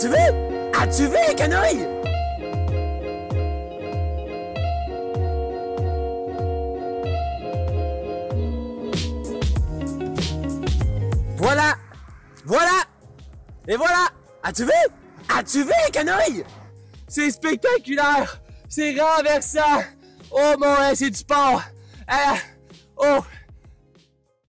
As-tu vu? As-tu vu les? Voilà! Voilà! Et voilà! As-tu vu? As-tu vu les? C'est spectaculaire! C'est renversant! Oh mon, c'est du sport! Ah, oh!